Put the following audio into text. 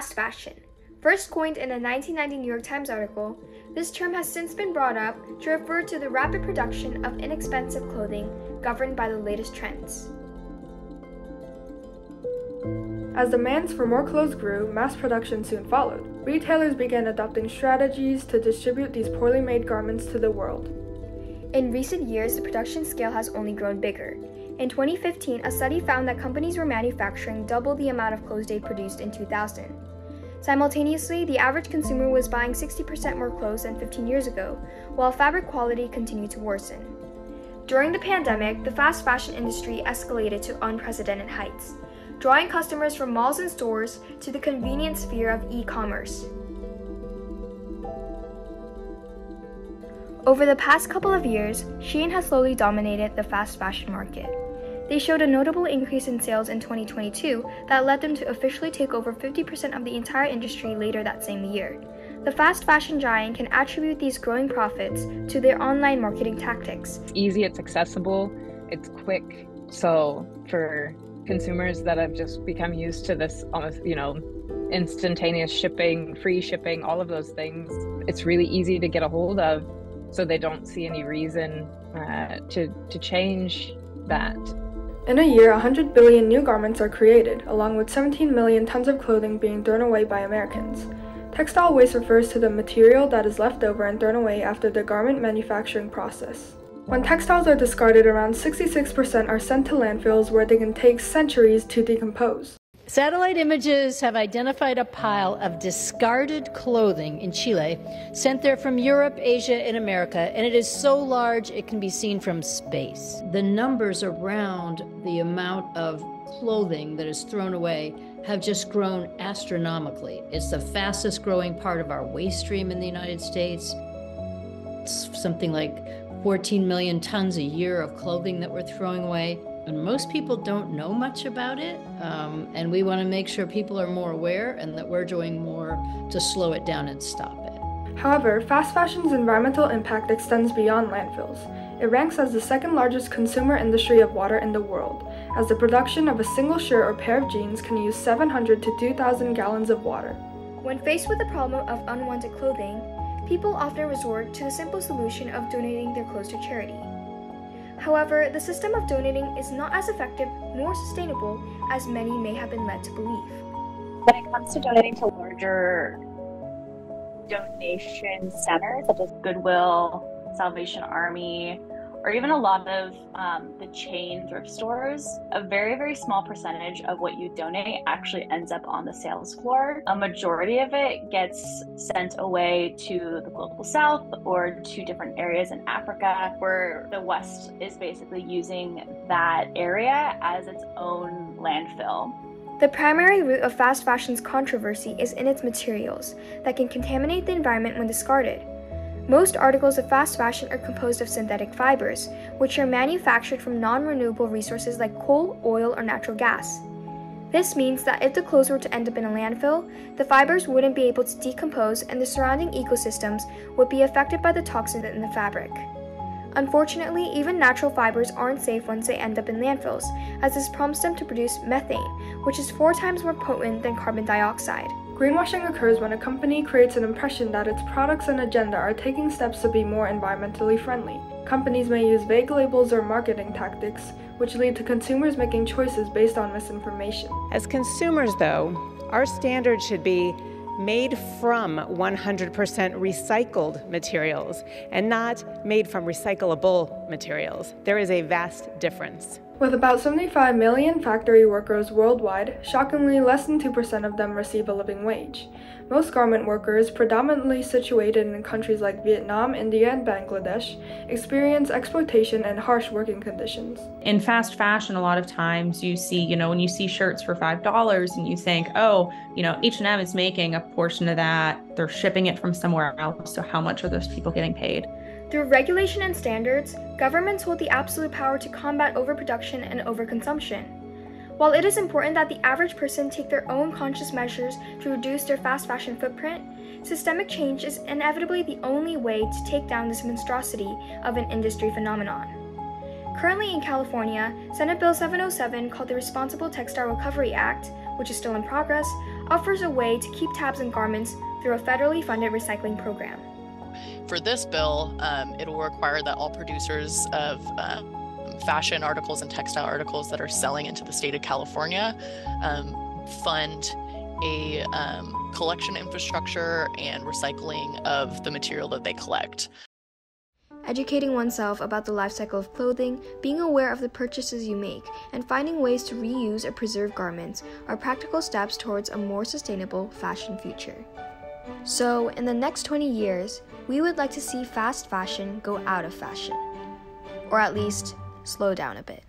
Fast fashion. First coined in a 1990 New York Times article, this term has since been brought up to refer to the rapid production of inexpensive clothing governed by the latest trends. As demands for more clothes grew, mass production soon followed. Retailers began adopting strategies to distribute these poorly made garments to the world. In recent years, the production scale has only grown bigger. In 2015, a study found that companies were manufacturing double the amount of clothes they produced in 2000. Simultaneously, the average consumer was buying 60% more clothes than 15 years ago, while fabric quality continued to worsen. During the pandemic, the fast fashion industry escalated to unprecedented heights drawing customers from malls and stores to the convenient sphere of e commerce. Over the past couple of years, Shein has slowly dominated the fast fashion market. They showed a notable increase in sales in 2022 that led them to officially take over 50% of the entire industry later that same year. The fast fashion giant can attribute these growing profits to their online marketing tactics. It's easy, it's accessible, it's quick. So, for consumers that have just become used to this almost, you know, instantaneous shipping, free shipping, all of those things. It's really easy to get a hold of, so they don't see any reason uh, to to change that. In a year, 100 billion new garments are created, along with 17 million tons of clothing being thrown away by Americans. Textile waste refers to the material that is left over and thrown away after the garment manufacturing process. When textiles are discarded, around 66% are sent to landfills where they can take centuries to decompose. Satellite images have identified a pile of discarded clothing in Chile, sent there from Europe, Asia, and America, and it is so large it can be seen from space. The numbers around the amount of clothing that is thrown away have just grown astronomically. It's the fastest growing part of our waste stream in the United States. It's something like 14 million tons a year of clothing that we're throwing away. And most people don't know much about it. Um, and we want to make sure people are more aware and that we're doing more to slow it down and stop it. However, fast fashion's environmental impact extends beyond landfills. It ranks as the second largest consumer industry of water in the world, as the production of a single shirt or pair of jeans can use 700 to 2,000 gallons of water. When faced with the problem of unwanted clothing, people often resort to the simple solution of donating their clothes to charity. However, the system of donating is not as effective nor sustainable as many may have been led to believe. When it comes to donating to larger donation centers such as Goodwill, Salvation Army, or even a lot of um, the chain thrift stores, a very, very small percentage of what you donate actually ends up on the sales floor. A majority of it gets sent away to the global south or to different areas in Africa, where the West is basically using that area as its own landfill. The primary root of fast fashion's controversy is in its materials that can contaminate the environment when discarded. Most articles of fast fashion are composed of synthetic fibers, which are manufactured from non renewable resources like coal, oil, or natural gas. This means that if the clothes were to end up in a landfill, the fibers wouldn't be able to decompose and the surrounding ecosystems would be affected by the toxins in the fabric. Unfortunately, even natural fibers aren't safe once they end up in landfills, as this prompts them to produce methane, which is four times more potent than carbon dioxide. Greenwashing occurs when a company creates an impression that its products and agenda are taking steps to be more environmentally friendly. Companies may use vague labels or marketing tactics, which lead to consumers making choices based on misinformation. As consumers, though, our standard should be made from 100% recycled materials and not made from recyclable materials. There is a vast difference. With about 75 million factory workers worldwide, shockingly less than 2% of them receive a living wage. Most garment workers, predominantly situated in countries like Vietnam, India, and Bangladesh, experience exploitation and harsh working conditions. In fast fashion, a lot of times you see, you know, when you see shirts for $5 and you think, oh, you know, H&M is making a portion of that, they're shipping it from somewhere else, so how much are those people getting paid? Through regulation and standards, governments hold the absolute power to combat overproduction and overconsumption. While it is important that the average person take their own conscious measures to reduce their fast fashion footprint, systemic change is inevitably the only way to take down this monstrosity of an industry phenomenon. Currently in California, Senate Bill 707, called the Responsible Textile Recovery Act, which is still in progress, offers a way to keep tabs on garments through a federally funded recycling program. For this bill, um, it will require that all producers of um, fashion articles and textile articles that are selling into the state of California um, fund a um, collection infrastructure and recycling of the material that they collect. Educating oneself about the life cycle of clothing, being aware of the purchases you make, and finding ways to reuse or preserve garments are practical steps towards a more sustainable fashion future. So, in the next 20 years, we would like to see fast fashion go out of fashion. Or at least, slow down a bit.